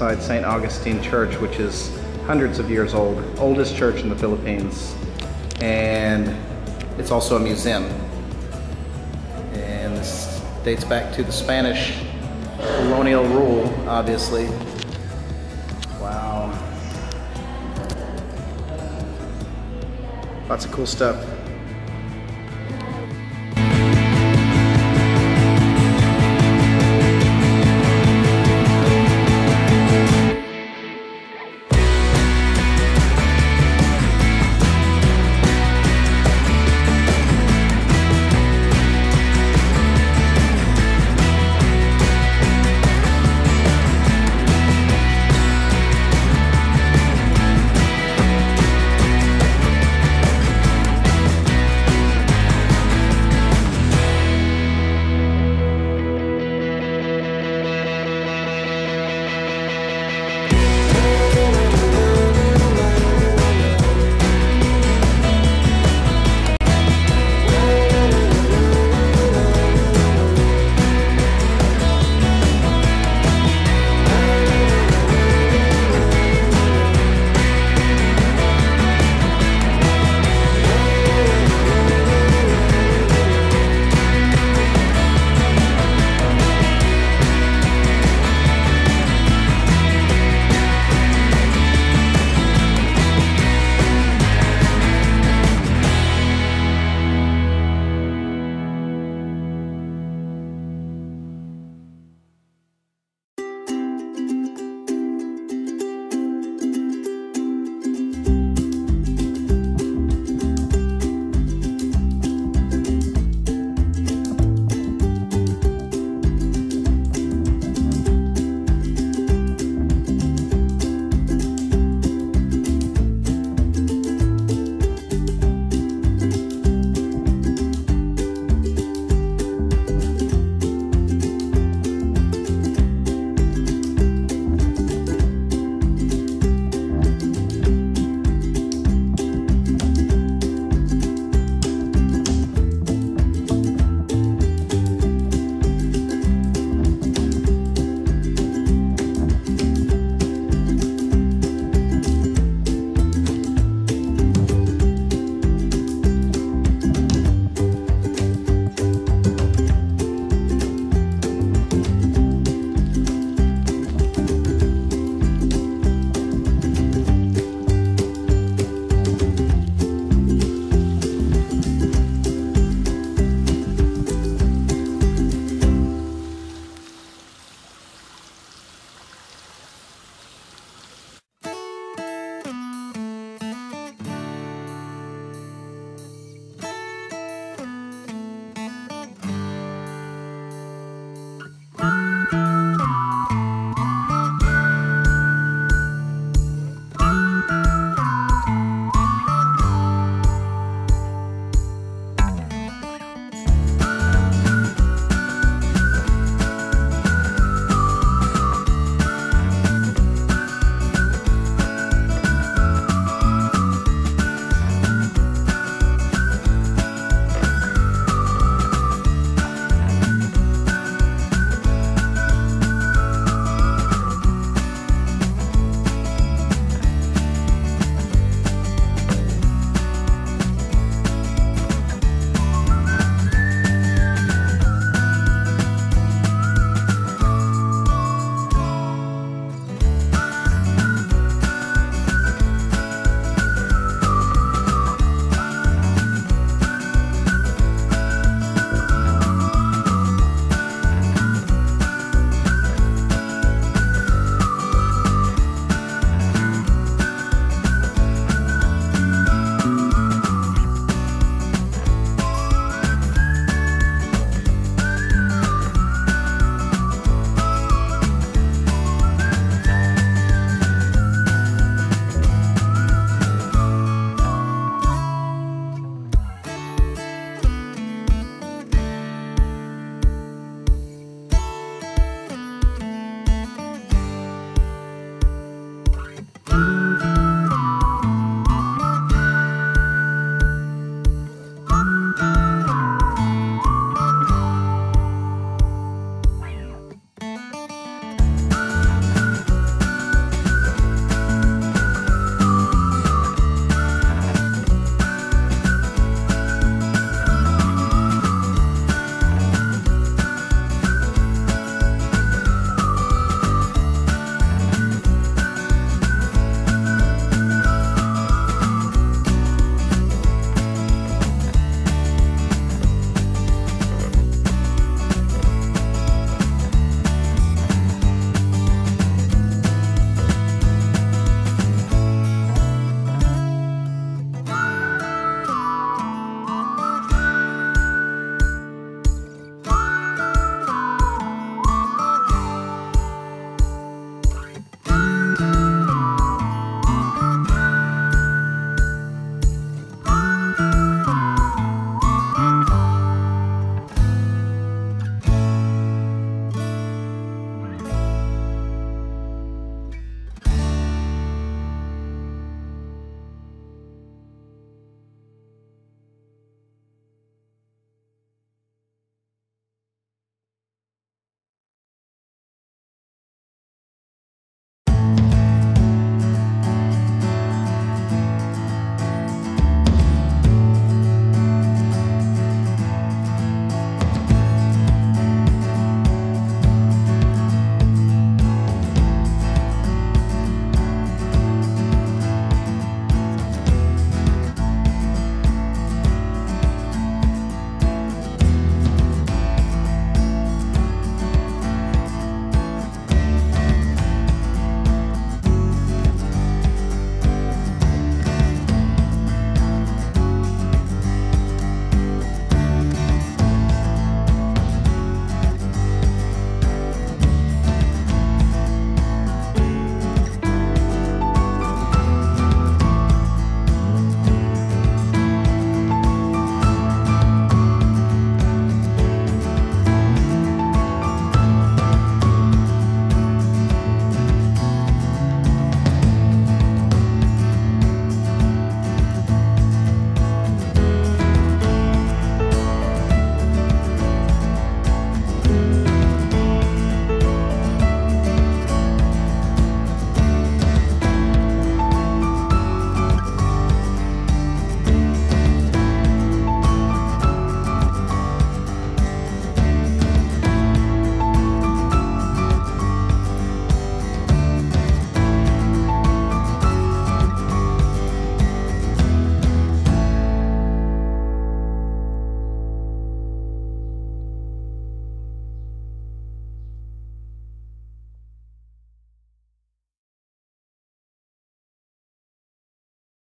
inside St. Augustine Church, which is hundreds of years old, oldest church in the Philippines. And it's also a museum. And this dates back to the Spanish colonial rule, obviously. Wow. Lots of cool stuff.